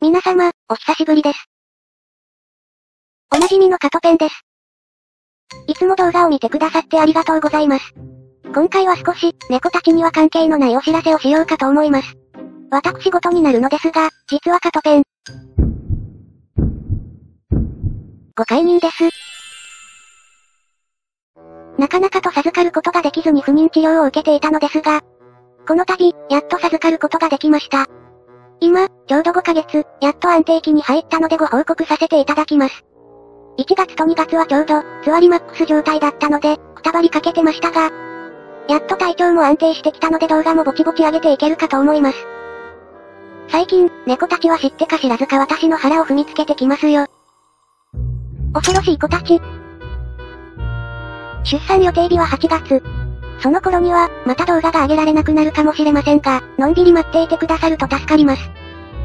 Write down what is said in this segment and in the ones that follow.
皆様、お久しぶりです。おなじみのカトペンです。いつも動画を見てくださってありがとうございます。今回は少し、猫たちには関係のないお知らせをしようかと思います。私事になるのですが、実はカトペン。ご解任です。なかなかと授かることができずに不妊治療を受けていたのですが、この度、やっと授かることができました。今、ちょうど5ヶ月、やっと安定期に入ったのでご報告させていただきます。1月と2月はちょうど、座りマックス状態だったので、くたばりかけてましたが、やっと体調も安定してきたので動画もぼちぼち上げていけるかと思います。最近、猫たちは知ってか知らずか私の腹を踏みつけてきますよ。恐ろしい子たち。出産予定日は8月。その頃には、また動画が上げられなくなるかもしれませんが、のんびり待っていてくださると助かります。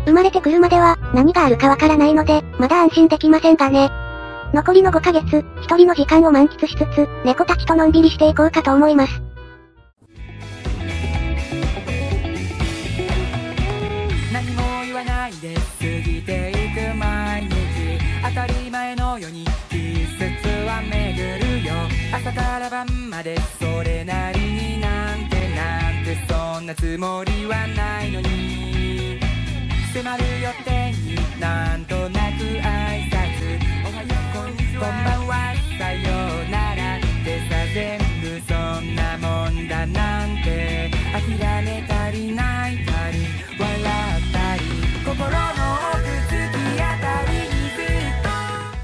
生まれてくるまでは、何があるかわからないので、まだ安心できませんがね。残りの5ヶ月、一人の時間を満喫しつつ、猫たちとのんびりしていこうかと思います。何も言わないで過ぎていく毎日当たり前のようにから晩までそれなりになんてなんてそんなつもりはないのに。迫る予定になんとなく挨拶。おはようこんにちはこんばんはさようなら。ってさ全部そんなもんだなんて諦めたりない